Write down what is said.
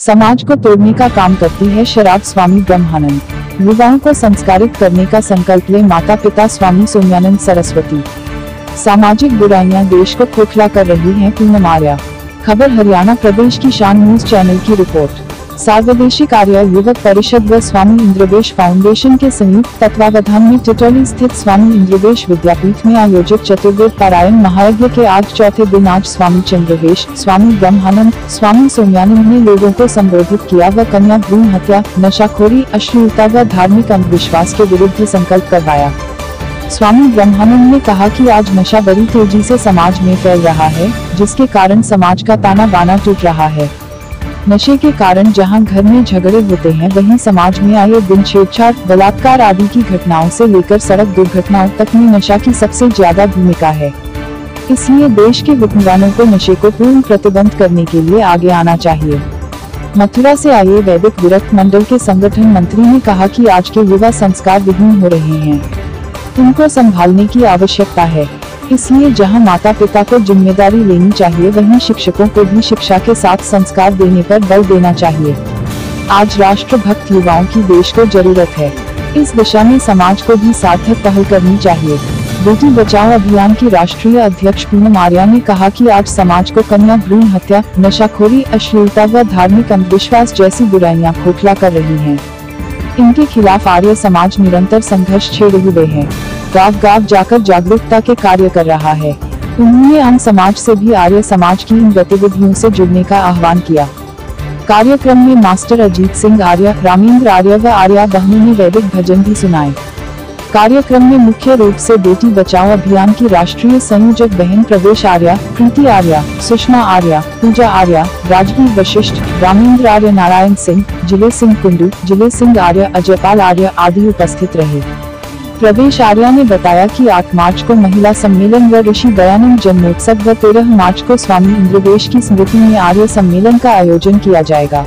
समाज को तोड़ने का काम करती है शराब स्वामी ब्रह्मानंद। युवाओं को संस्कारित करने का संकल्प ले माता पिता स्वामी सोम्यानंद सरस्वती। सामाजिक बुराइयाँ देश को खोखला कर रही हैं पूर्ण आर्या खबर हरियाणा प्रदेश की शान न्यूज़ चैनल की रिपोर्ट। सार्वदेशिक आर्य युवक परिषद व स्वामी इंद्रवेश फाउंडेशन के संयुक्त तत्वावधान में टिटोली स्थित स्वामी इंद्रवेश विद्यापीठ में आयोजित चतुर्वेद पारायण महायज्ञ के आज चौथे दिन आज स्वामी चंद्रवेश, स्वामी ब्रह्मानंद, स्वामी सोमयानंद ने लोगों को संबोधित किया व कन्या भ्रूण हत्या, नशाखोरी, अश्लीलता व धार्मिक अंधविश्वास के विरुद्ध संकल्प करवाया। स्वामी ब्रह्मानंद ने कहा कि आज नशा बड़ी तेज़ी से समाज में फैल रहा है, जिसके कारण समाज का ताना बाना टूट रहा है। नशे के कारण जहाँ घर में झगड़े होते हैं, वहीं समाज में आए दिन छेड़छाड़, बलात्कार आदि की घटनाओं से लेकर सड़क दुर्घटनाओं तक में नशा की सबसे ज़्यादा भूमिका है। इसलिए देश के हुक्मरानों को नशे को पूर्ण प्रतिबंध करने के लिए आगे आना चाहिए। मथुरा से आए वैदिक विरक्त मंडल के संगठन मंत्री ने कहा कि आज के युवा संस्कार विहीन हो रहे हैं। उनको संभालने की आवश्यकता है। इसलिए जहाँ माता पिता को ज़िम्मेदारी लेनी चाहिए, वहीं शिक्षकों को भी शिक्षा के साथ संस्कार देने पर बल देना चाहिए। आज राष्ट्र भक्त युवाओं की देश को ज़रूरत है। इस दिशा में समाज को भी सार्थक पहल करनी चाहिए। बेटी बचाओ अभियान की राष्ट्रीय अध्यक्ष पूनम आर्या ने कहा कि आज समाज को कन्या भ्रूण हत्या, नशाखोरी, अश्लीलता व धार्मिक अंधविश्वास जैसी बुराइयाँ खोखला कर रही हैं। इनके खिलाफ आर्य समाज निरंतर संघर्ष छेड़े हुए है। गाँव गाँव जाकर जागरूकता के कार्य कर रहा है। उन्होंने आम समाज से भी, आर्य समाज की इन गतिविधियों से जुड़ने का आह्वान किया। कार्यक्रम में मास्टर अजीत सिंह, आर्य, रामेंद्र आर्य व आर्या बहनों ने वैदिक भजन भी सुनाए। कार्यक्रम में मुख्य रूप से बेटी बचाओ अभियान की राष्ट्रीय संयोजक बहन प्रवेश आर्या, प्रीति आर्या, सुषमा आर्या, पूजा आर्या राजवीर वशिष्ठ रामेंद्र आर्य नारायण सिंह ज़िले सिंह कुंडू ज़िले सिंह आर्य, अजयपाल आर्य आदि उपस्थित रहे। प्रवेश आर्या ने बताया कि 8 मार्च को महिला सम्मेलन व ऋषि दयानंद जन्मोत्सव व तेरह मार्च को स्वामी इंद्रदेश की स्मृति में आर्य सम्मेलन का आयोजन किया जाएगा।